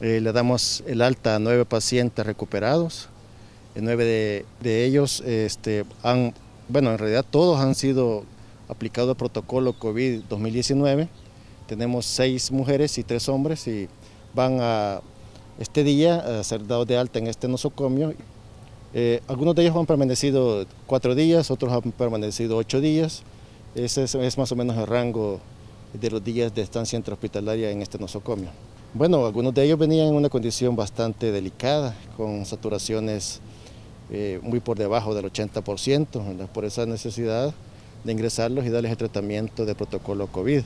Eh, le damos el alta a nueve pacientes recuperados. Nueve de, ellos este, han, bueno, en realidad todos han sido aplicados al protocolo COVID 2019. Tenemos seis mujeres y tres hombres y van a este día a ser dados de alta en este nosocomio. Eh, algunos de ellos han permanecido cuatro días, otros han permanecido ocho días. Ese es, más o menos el rango de los días de estancia intrahospitalaria en este nosocomio. Bueno, algunos de ellos venían en una condición bastante delicada, con saturaciones eh, muy por debajo del 80%, por esa necesidad de ingresarlos y darles el tratamiento de protocolo COVID.